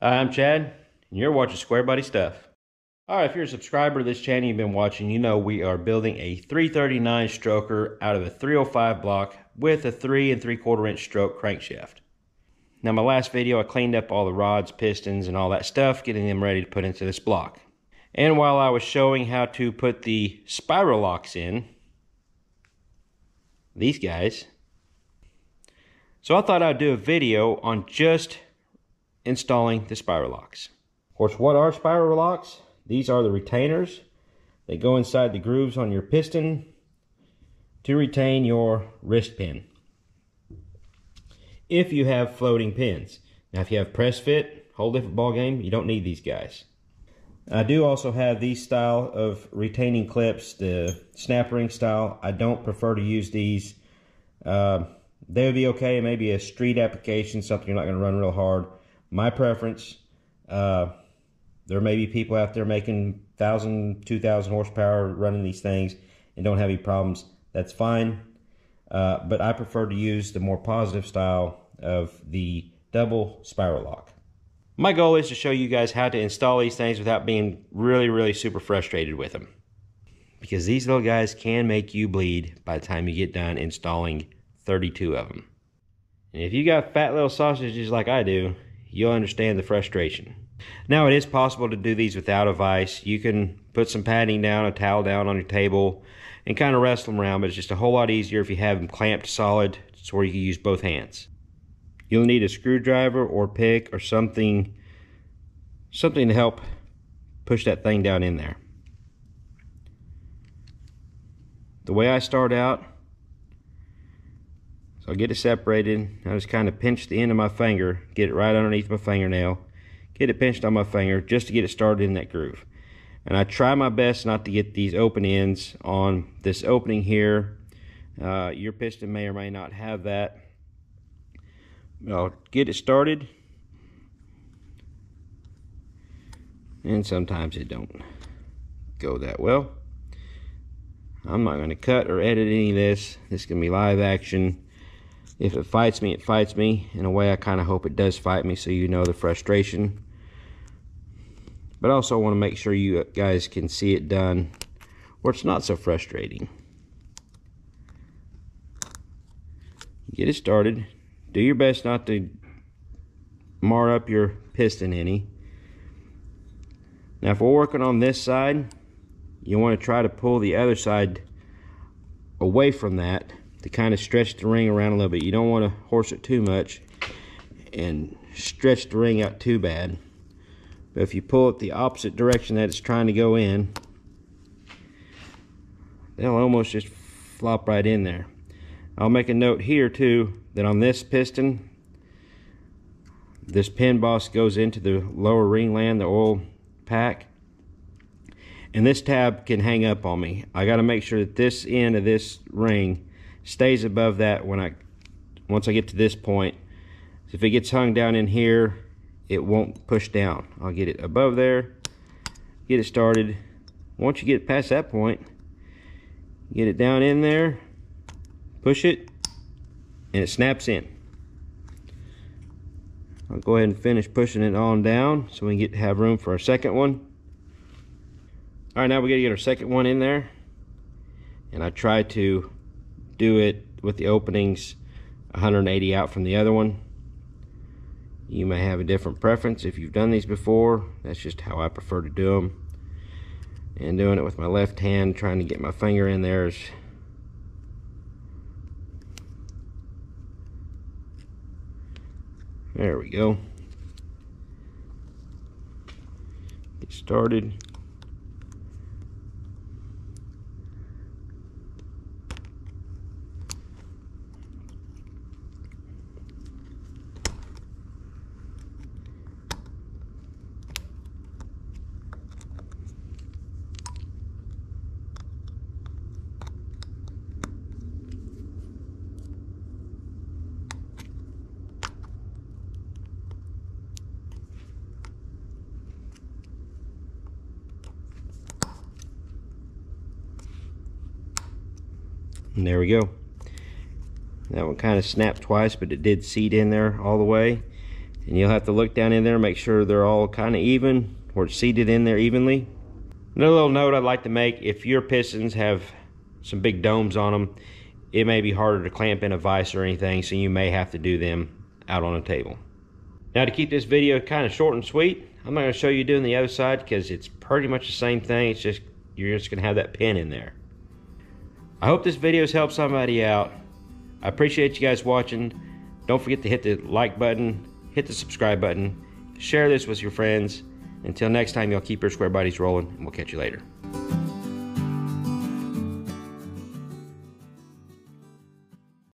Hi, I'm Chad, and you're watching Squarebody Stuff. Alright, if you're a subscriber to this channel you've been watching, you know we are building a 339 stroker out of a 305 block with a 3 and 3 quarter inch stroke crankshaft. Now my last video I cleaned up all the rods, pistons, and all that stuff, getting them ready to put into this block. And while I was showing how to put the spiral locks in, these guys, so I thought I'd do a video on just installing the spiral locks. Of course, what are spiral locks? These are the retainers. They go inside the grooves on your piston to retain your wrist pin. If you have floating pins. Now, if you have press fit, whole different ball game, you don't need these guys. I do also have these style of retaining clips, the snap ring style. I don't prefer to use these. Uh, they would be okay, maybe a street application, something you're not going to run real hard my preference. Uh, there may be people out there making 1,000, 2,000 horsepower running these things and don't have any problems. That's fine. Uh, but I prefer to use the more positive style of the double spiral lock. My goal is to show you guys how to install these things without being really, really super frustrated with them. Because these little guys can make you bleed by the time you get done installing 32 of them. And if you got fat little sausages like I do, you'll understand the frustration. Now it is possible to do these without a vise. You can put some padding down, a towel down on your table, and kind of wrestle them around, but it's just a whole lot easier if you have them clamped solid, so where you can use both hands. You'll need a screwdriver or pick or something, something to help push that thing down in there. The way I start out, so I'll get it separated. I just kind of pinch the end of my finger, get it right underneath my fingernail, get it pinched on my finger just to get it started in that groove. And I try my best not to get these open ends on this opening here. Uh, your piston may or may not have that. I'll get it started. And sometimes it don't go that well. I'm not going to cut or edit any of this. This is going to be live action if it fights me, it fights me. In a way, I kind of hope it does fight me so you know the frustration. But I also want to make sure you guys can see it done where it's not so frustrating. Get it started. Do your best not to mar up your piston any. Now if we're working on this side, you want to try to pull the other side away from that to kind of stretch the ring around a little bit. You don't want to horse it too much and stretch the ring out too bad. But if you pull it the opposite direction that it's trying to go in, they'll almost just flop right in there. I'll make a note here too that on this piston, this pin boss goes into the lower ring land, the oil pack. And this tab can hang up on me. I got to make sure that this end of this ring stays above that when I once I get to this point. If it gets hung down in here, it won't push down. I'll get it above there, get it started. Once you get past that point, get it down in there, push it, and it snaps in. I'll go ahead and finish pushing it on down so we can get to have room for our second one. All right, now we gotta get our second one in there. And I try to do it with the openings 180 out from the other one. You may have a different preference if you've done these before. That's just how I prefer to do them. And doing it with my left hand, trying to get my finger in there is There we go. Get started. And there we go. That one kind of snapped twice, but it did seat in there all the way. And you'll have to look down in there, make sure they're all kind of even, or it's seated in there evenly. Another little note I'd like to make, if your pistons have some big domes on them, it may be harder to clamp in a vise or anything, so you may have to do them out on a table. Now to keep this video kind of short and sweet, I'm not going to show you doing the other side because it's pretty much the same thing. It's just, you're just going to have that pin in there. I hope this video has helped somebody out. I appreciate you guys watching. Don't forget to hit the like button, hit the subscribe button, share this with your friends. Until next time, y'all keep your square bodies rolling, and we'll catch you later.